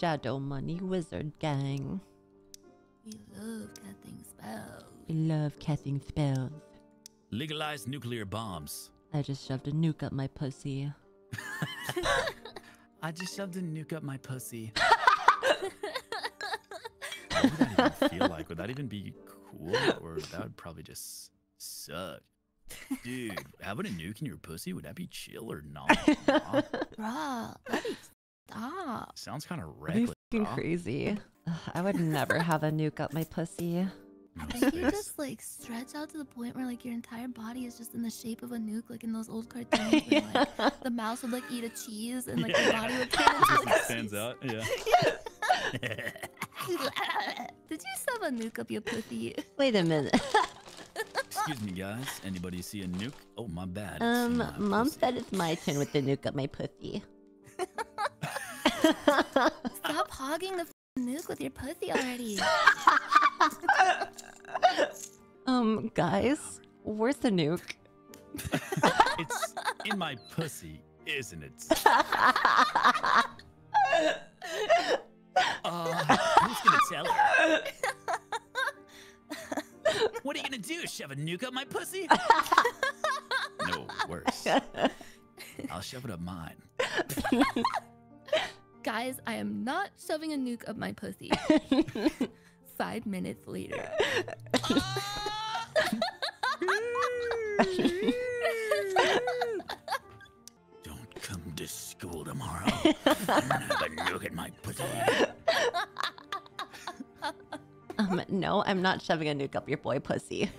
Shadow Money Wizard Gang. We love casting spells. We love casting spells. Legalize nuclear bombs. I just shoved a nuke up my pussy. I just shoved a nuke up my pussy. what would that even feel like? Would that even be cool? Or that would probably just suck? Dude, having a nuke in your pussy, would that be chill or not? Nah. Bruh, that is stop. Sounds kind of That'd reckless. fucking brah. crazy. Ugh, I would never have a nuke up my pussy. No If you just like stretch out to the point where like your entire body is just in the shape of a nuke, like in those old cartoons where like the mouse would like eat a cheese and like the body would turn into like a stands cheese. out. Yeah. Did you shove a nuke up your pussy? Wait a minute. Excuse me, guys. Anybody see a nuke? Oh, my bad. It's Um, my mom pussy. said it's my turn with the nuke up my pussy. Stop hogging the nuke with your pussy already. um, guys, where's the nuke? It's in my pussy, isn't it? Uh, who's gonna tell her? What are you gonna do? Shove a nuke up my pussy? no, worse. I'll shove it up mine. Guys, I am not shoving a nuke up my pussy. Five minutes later. Don't come to school tomorrow. I'm gonna have a nuke in my pussy. um, no, I'm not shoving a nuke up your boy pussy.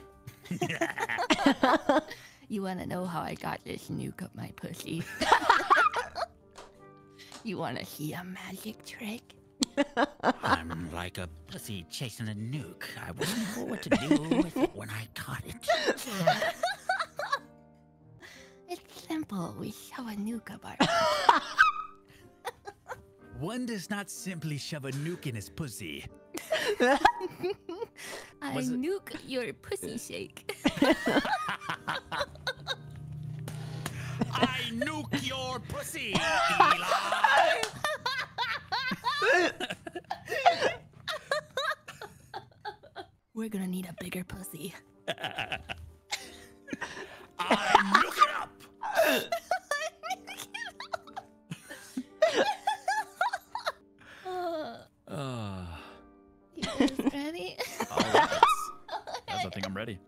You wanna know how I got this nuke up my pussy? You wanna see a magic trick? I'm like a pussy chasing a nuke. I wouldn't know what to do with it when I caught it. It's simple. We shove a nuke up our. One does not simply shove a nuke in his pussy. I Was it- nuke your pussy shake. I nuke your pussy, Eli. We're gonna need a bigger pussy. I'm looking up. uh, you ready? Right. I think I'm ready.